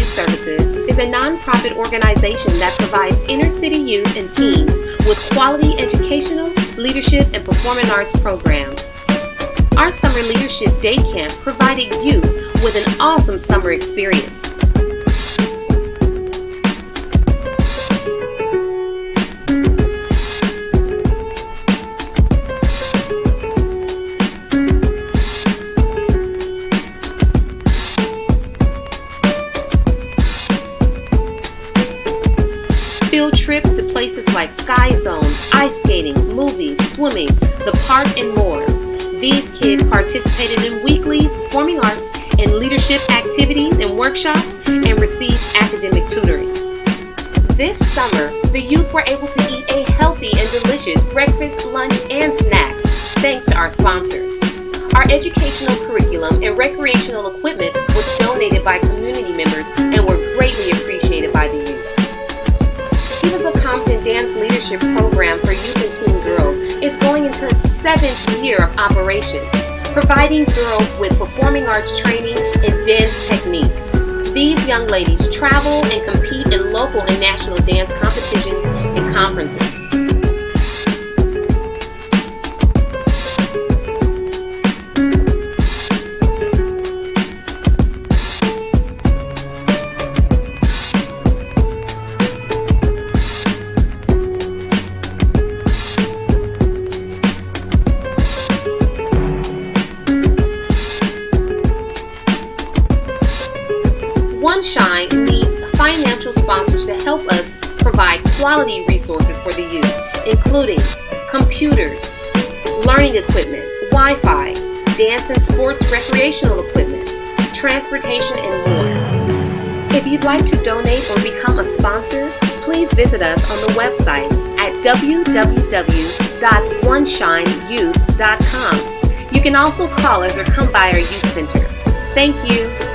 Services is a nonprofit organization that provides inner city youth and teens with quality educational, leadership, and performing arts programs. Our summer leadership day camp provided youth with an awesome summer experience. Field trips to places like Sky Zone, ice skating, movies, swimming, the park, and more. These kids participated in weekly performing arts and leadership activities and workshops and received academic tutoring. This summer, the youth were able to eat a healthy and delicious breakfast, lunch, and snack thanks to our sponsors. Our educational curriculum and recreational equipment was donated by community members Divas of Compton Dance Leadership Program for Youth and Teen Girls is going into its seventh year of operation, providing girls with performing arts training and dance technique. These young ladies travel and compete in local and national dance competitions and conferences. One Shine needs financial sponsors to help us provide quality resources for the youth, including computers, learning equipment, Wi Fi, dance and sports recreational equipment, transportation, and more. If you'd like to donate or become a sponsor, please visit us on the website at www.oneshineyouth.com. You can also call us or come by our youth center. Thank you.